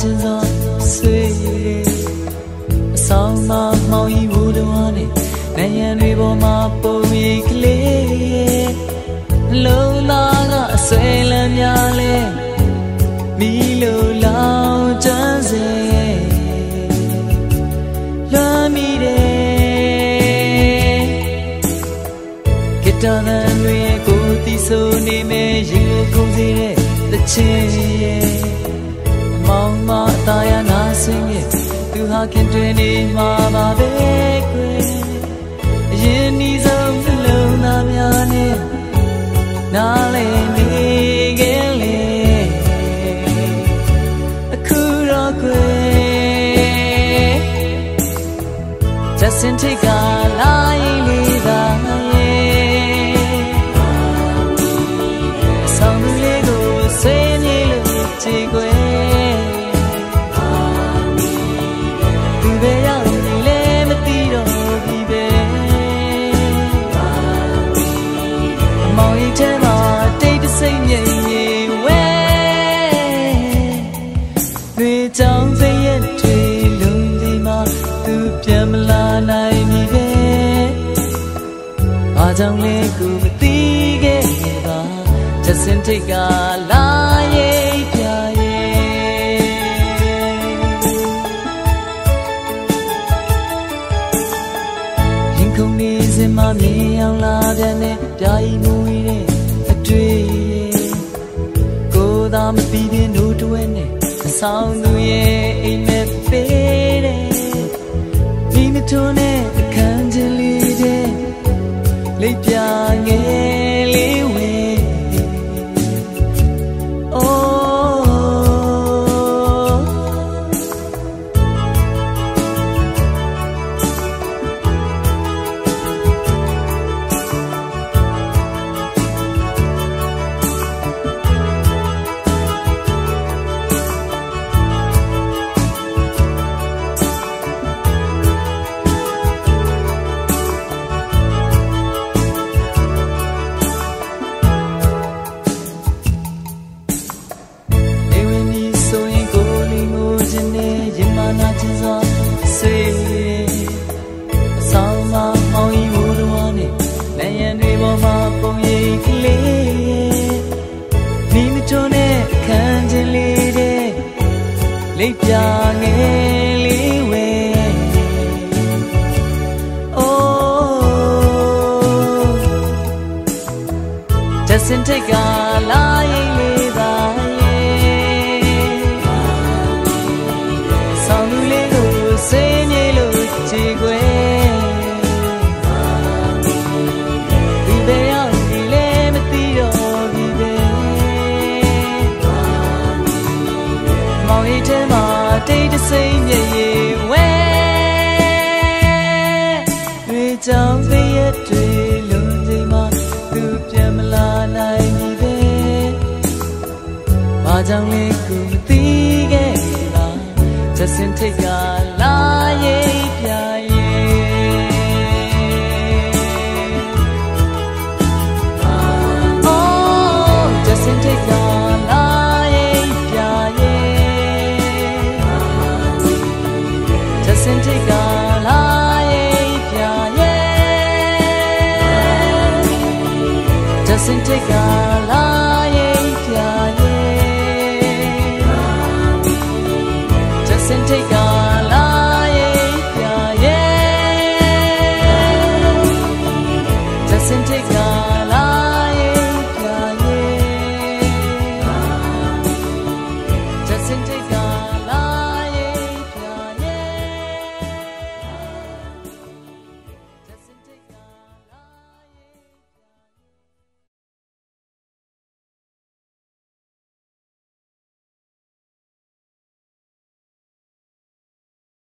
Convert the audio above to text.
ချင်းစွာဆွေအဆောင်မမောင်ဤဘူတော်နဲ့နယံတွေပေါ်မှာပုံရိပ်ကလေးလုံးသားကအဆွဲလမ်းများလဲ ခင်တွင်နေမှာပါပဲကွယ်အရင်ဤဆုံးနှလုံးသားများနဲ့နားလည်နေခဲ့လေအခုတော့ကွယ် Just in take င့်လဲကိုမသိခဲ့ပါချက်စင်ထိတ်ကလာရဲ့ပြရဲ့ရင်ခုန်နေစင်မမြင်အောင်လာတဲ့နဲ့ပြာဤမူဝေးတဲ့အတွေ့ကိုယ်သာမပြီးပြင်းတို့တွဲနဲ့အဆောင်သူရဲ့အိမ်မက်ပေးတယ်ဒီမထုံးနဲ့ လိပ်ပြငယ်လေးဝဲ Oh တစင်ထိတ် တိတ်တဆိတ်မြေရီဝဲတွေကြောင့်သိရတွေလုံးချိန်မှာသူပြန်မလာနိုင်ပြီပဲဘာကြောင့်လဲကိုမသိခဲ့ပါချက်စင်ထိတ်က just in take a